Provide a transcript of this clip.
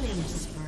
Killing spree.